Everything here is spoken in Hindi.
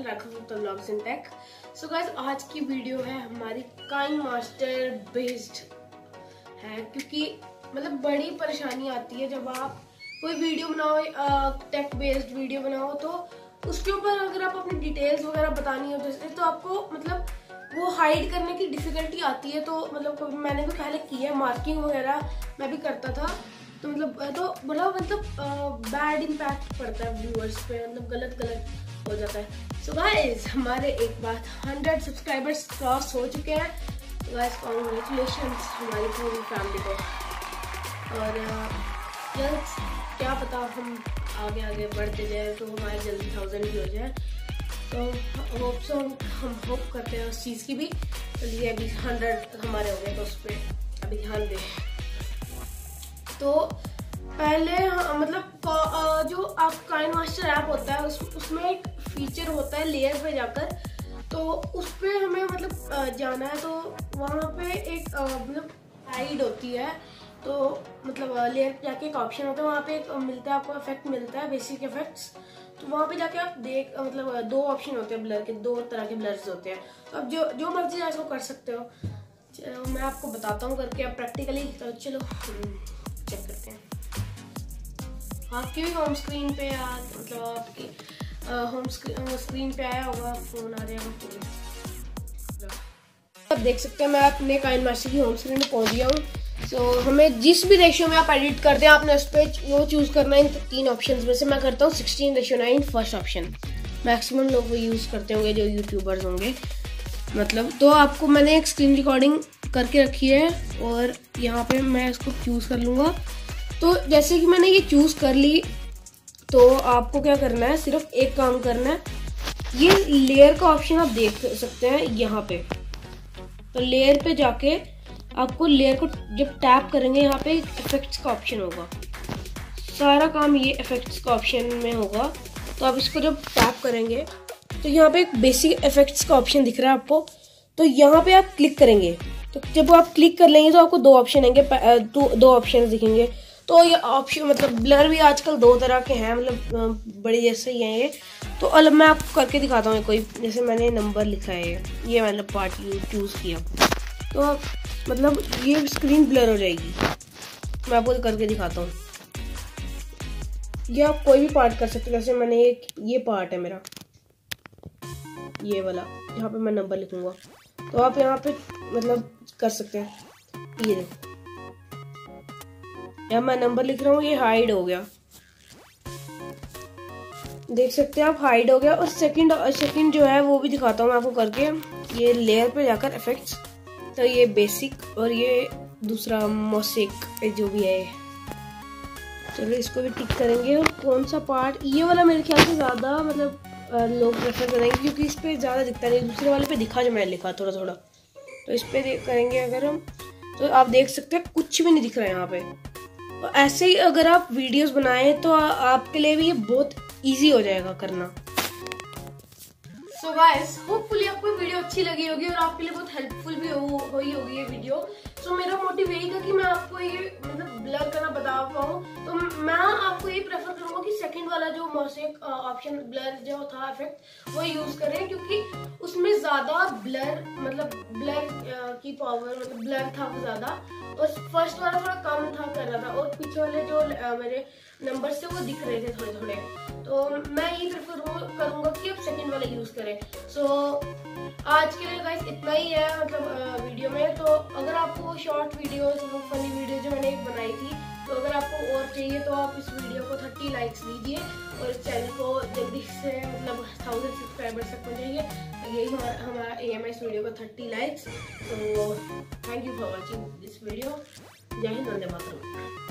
Channel Raghav Gupta vlogs in tech so guys आज की वीडियो है हमारी काइन मास्टर बेस्ड है, क्योंकि मतलब बड़ी परेशानी आती है जब आप कोई वीडियो बनाओ टेक बेस्ड वीडियो बनाओ तो उसके ऊपर अगर आप अपनी डिटेल्स वगैरह बतानी हो जैसे तो आपको मतलब वो हाइड करने की डिफिकल्टी आती है। तो मतलब मैंने भी पहले की है मार्किंग वगैरह मैं भी करता था। तो मतलब तो बड़ा मतलब बैड इम्पैक्ट पड़ता है व्यूअर्स पे मतलब गलत गलत हो जाता है। सो गाइस हमारे एक बात हंड्रेड सब्सक्राइबर्स क्रॉस हो चुके हैं। तो गाइस कॉन्ग्रेचुलेशन हमारी पूरी फैमिली को। और जल्द क्या पता हम आगे आगे बढ़ते जाए तो हमारे जल्दी थाउज़ेंड भी हो जाए। तो होप सो हम होप करते हैं उस चीज़ की भी। चलिए अभी हंड्रेड हमारे हो गए तो उस पर अभी ध्यान दें। तो पहले मतलब जो आप काइन मास्टर ऐप होता है उस, उसमें एक फीचर होता है लेयर पे जाकर तो उस पर हमें मतलब जाना है तो वहाँ पे एक मतलब हाइड होती है तो मतलब लेयर पे जाके एक ऑप्शन होता है, वहाँ पे एक मिलता है, आपको इफ़ेक्ट मिलता है बेसिक इफेक्ट्स तो वहाँ पे जाके आप देख मतलब दो ऑप्शन होते हैं ब्लर के, दो तरह के ब्लर्स होते हैं। तो आप जो जो मर्ज़ी ऐसा कर सकते हो। चलो, मैं आपको बताता हूँ करके, आप प्रैक्टिकली तो चलो चेक करते हैं। आपकी भी होम स्क्रीन पे या मतलब आपकी होम स्क्रीन पे आया होगा फ़ोन आ जाएगा आप देख सकते हैं मैं अपने काइन मास्टर की होम स्क्रीन पे पहुँच गया हूँ। सो so, हमें जिस भी रेशियो में आप एडिट करते हैं आपने उस पर वो चूज़ करना है इन तीन ऑप्शन में से। मैं करता हूँ sixteen ratio nine first option maximum लोग वो यूज़ करते होंगे जो यूट्यूबर्स होंगे। मतलब तो आपको मैंने एक स्क्रीन रिकॉर्डिंग करके रखी है और यहाँ पे मैं इसको चूज़ कर लूँगा। तो जैसे कि मैंने ये चूज़ कर ली तो आपको क्या करना है सिर्फ़ एक काम करना है। ये लेयर का ऑप्शन आप देख सकते हैं यहाँ पे। तो लेयर पे जाके आपको लेयर को जब टैप करेंगे यहाँ पे इफेक्ट्स का ऑप्शन होगा। सारा काम ये इफेक्ट्स का ऑप्शन में होगा। तो आप इसको जब टैप करेंगे तो यहाँ पे एक बेसिक इफेक्ट्स का ऑप्शन दिख रहा है आपको। तो यहाँ पे आप क्लिक करेंगे। तो जब आप क्लिक कर लेंगे तो आपको दो ऑप्शन आएँगे दो, ऑप्शन दिखेंगे। तो ये ऑप्शन मतलब ब्लर भी आजकल दो तरह के हैं मतलब बड़े जैसे ही हैं ये। तो अलग, मैं आपको करके दिखाता हूँ कोई, जैसे मैंने नंबर लिखा है ये। मतलब पार्ट चूज़ किया। तो मतलब ये स्क्रीन ब्लर हो जाएगी। मैं आपको करके दिखाता हूँ। ये आप कोई भी पार्ट कर सकते जैसे मैंने एक ये पार्ट है मेरा। ये वाला, यहाँ पे मैं नंबर लिखूँगा। तो आप यहाँ पे मतलब कर सकते हैं। ये देखो। यहाँ मैं नंबर लिख रहा हूँ, ये हाइड हो गया। देख सकते हैं आप हाइड हो गया। और सेकंड सेकंड जो है, वो भी दिखाता हूँ मैं आपको करके। ये लेयर पे जाकर इफेक्ट्स तो ये बेसिक और ये दूसरा मोसिक जो भी है। चलो इसको भी टिक करेंगे। और कौन सा पार्ट ये वाला मेरे ख्याल से ज़्यादा मतलब लोग प्रेफर करेंगे, क्योंकि इस पर ज़्यादा दिखता नहीं। दूसरे वाले पे दिखा जो मैंने लिखा थोड़ा थोड़ा तो इस पर करेंगे अगर हम। तो आप देख सकते हैं, कुछ भी नहीं दिख रहा है यहाँ पे। ऐसे ही अगर आप वीडियोस बनाएँ तो आपके लिए भी ये बहुत इजी हो जाएगा करना। सो गाइस होपफुली आपको वीडियो अच्छी लगी होगी और आपके लिए बहुत हेल्पफुल भी हो, ही होगी ये वीडियो सो so, मेरा मोटिव यही था कि मैं आपको ये मतलब ब्लर करना बता पाऊँ। तो मैं आपको ये प्रेफर करूँगा कि सेकंड वाला जो मोसेक ऑप्शन ब्लर जो था इफ़ेक्ट वो यूज़ करें क्योंकि उसमें ज़्यादा ब्लर मतलब ब्लर की पावर मतलब ब्लर था वो ज़्यादा। और फ़र्स्ट वाला थोड़ा पीछे वाले जो मेरे नंबर से वो दिख रहे थे थोड़े थोड़े। तो मैं ये प्रेफर करूँगा कि आप सेकंड वाला यूज़ करें। सो so, आज के लिए गाइस इतना ही है मतलब वीडियो में। तो अगर आपको शॉर्ट वीडियो फनी वीडियो जो मैंने बनाई थी तो अगर आपको और चाहिए तो आप इस वीडियो को 30 लाइक्स दीजिए और इस चैनल को जल्दी से मतलब थाउज़ेंड सब्सक्राइबर्स तक पहुँचाइए यही हमारा हमारा ए एम इस वीडियो को 30 लाइक्स तो thank you for watching this video जय हिंद वंदे मातरम।